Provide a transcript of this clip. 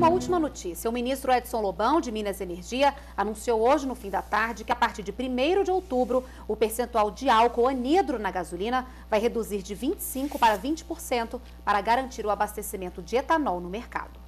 uma última notícia. O ministro Edson Lobão, de Minas Energia, anunciou hoje, no fim da tarde, que a partir de 1 de outubro, o percentual de álcool anidro na gasolina vai reduzir de 25% para 20% para garantir o abastecimento de etanol no mercado.